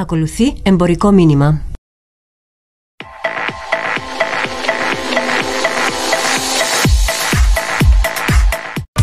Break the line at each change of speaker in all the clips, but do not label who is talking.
Ακολουθεί εμπορικό μήνυμα.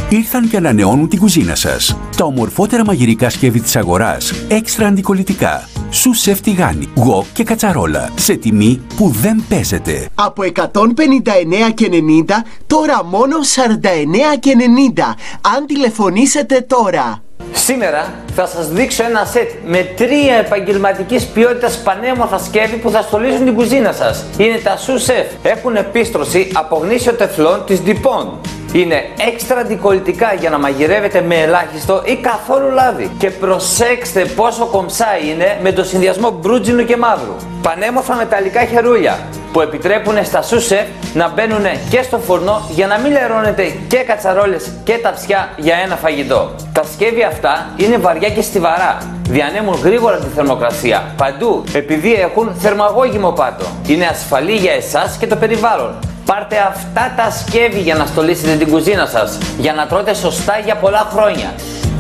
Ήρθαν και ανανεώνουν την κουζίνα σας. Τα ομορφότερα μαγειρικά σκεύη της αγοράς, έξτρα αντικολλητικά. Σου σεφ τηγάνι, γουόκ και κατσαρόλα. Σε τιμή που δεν παίζεται.
Από 159 και 90, τώρα μόνο 49 και 90. Αν τηλεφωνήσετε τώρα.
Σήμερα θα σας δείξω ένα σετ με τρία επαγγελματικής ποιότητας πανέμορφα σκεύη που θα στολίσουν την κουζίνα σας. Είναι τα Sous Chef. Έχουν επίστρωση από γνήσιο τεφλόν της Dupont. Είναι έξτρα αντικολλητικά για να μαγειρεύετε με ελάχιστο ή καθόλου λάδι. Και προσέξτε πόσο κομψά είναι με το συνδυασμό μπρούτζινου και μαύρου. Πανέμορφα μεταλλικά χερούλια που επιτρέπουν στα σουσεφ να μπαίνουν και στο φουρνό για να μην λερώνετε και κατσαρόλες και ταψιά για ένα φαγητό. Τα σκεύη αυτά είναι βαριά και στιβαρά. Διανέμουν γρήγορα τη θερμοκρασία παντού επειδή έχουν θερμαγώγημο πάτο. Είναι ασφαλή για εσάς και το περιβάλλον. Πάρτε αυτά τα σκεύη για να στολίσετε την κουζίνα σας, για να τρώτε σωστά για πολλά χρόνια.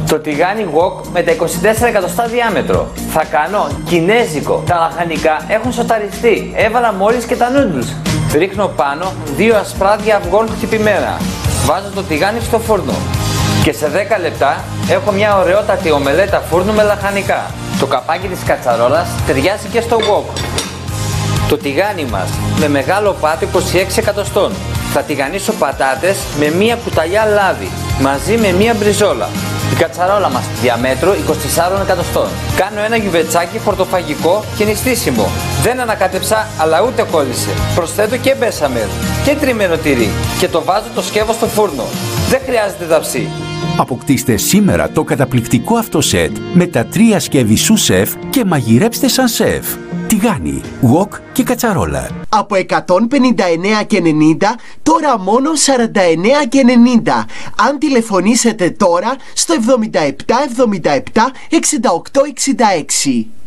Το τηγάνι wok με τα 24 εκατοστά διάμετρο. Θα κάνω κινέζικο. Τα λαχανικά έχουν σοταριστεί. Έβαλα μόλις και τα noodles. Ρίχνω πάνω δύο ασπράδια αυγών χτυπημένα. Βάζω το τηγάνι στο φούρνο. Και σε 10 λεπτά έχω μια ωραιότατη ομελέτα φούρνου με λαχανικά. Το καπάκι της κατσαρόλας ταιριάζει και στο wok. Το τηγάνι μας με μεγάλο πάτο 26 εκατοστών. Θα τηγανίσω πατάτες με μία κουταλιά λάδι μαζί με μία μπριζόλα. Η κατσαρόλα μας διαμέτρου 24 εκατοστών. Κάνω ένα γιουβετσάκι χορτοφαγικό και νηστίσιμο. Δεν ανακάτεψα αλλά ούτε κόλλησε. Προσθέτω και μπέσαμερ και τριμμένο τυρί και το βάζω το σκεύο στο φούρνο. Δεν χρειάζεται ταψί.
Αποκτήστε σήμερα το καταπληκτικό αυτό σετ με τα τρία σκεύη σου σεφ και μαγειρέψτε σαν σεφ. Τηγάνι, γουόκ και κατσαρόλα.
Από 159 και 90, τώρα μόνο 49 και 90. Αν τηλεφωνήσετε τώρα στο 77 77 68 66.